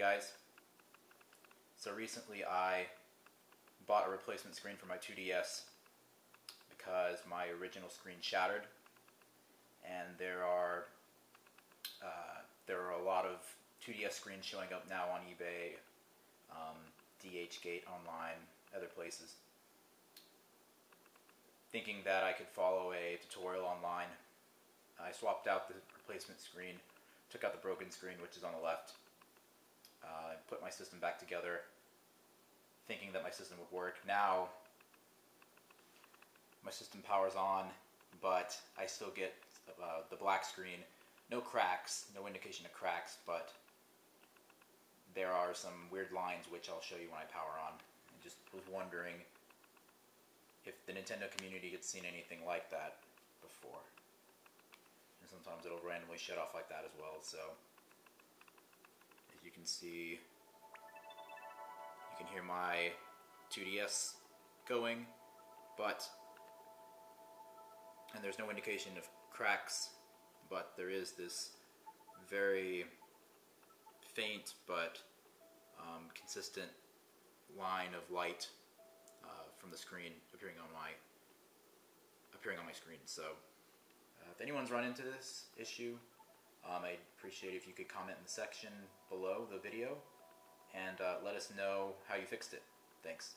guys. So recently I bought a replacement screen for my 2DS because my original screen shattered and there are uh, there are a lot of 2DS screens showing up now on eBay, um, DHgate online, other places. Thinking that I could follow a tutorial online, I swapped out the replacement screen, took out the broken screen which is on the left, uh, put my system back together, thinking that my system would work. Now, my system powers on, but I still get uh, the black screen. No cracks, no indication of cracks, but there are some weird lines which I'll show you when I power on. I just was wondering if the Nintendo community had seen anything like that before. And sometimes it'll randomly shut off like that as well, so can see you can hear my 2DS going, but and there's no indication of cracks, but there is this very faint but um, consistent line of light uh, from the screen appearing on my appearing on my screen. So, uh, if anyone's run into this issue, um, I'd appreciate if you could comment in the section below the video and uh, let us know how you fixed it. Thanks.